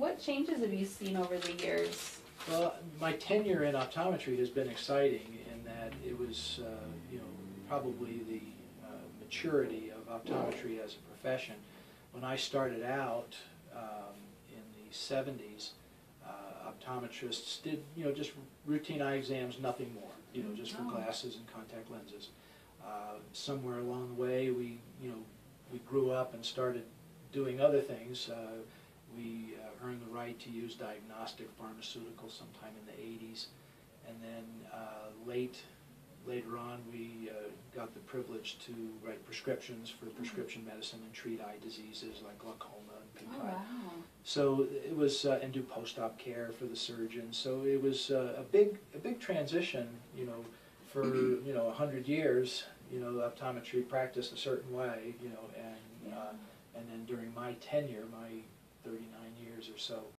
what changes have you seen over the years? Well, my tenure in optometry has been exciting in that it was, uh, you know, probably the uh, maturity of optometry as a profession. When I started out um, in the seventies, uh, optometrists did, you know, just routine eye exams, nothing more, you know, just for Oh. glasses and contact lenses. Uh, Somewhere along the way, we, you know, we grew up and started doing other things. We uh, earned the right to use diagnostic pharmaceuticals sometime in the eighties. And then uh, late, later on, we uh, got the privilege to write prescriptions for prescription medicine and treat eye diseases like glaucoma and pink Oh, eye. wow. So it was, uh, and do post-op care for the surgeon. So it was uh, a big, a big transition, you know, for, you know, a hundred years, you know, optometry practiced a certain way, you know, and, uh, and then during my tenure, my thirty-nine years or so,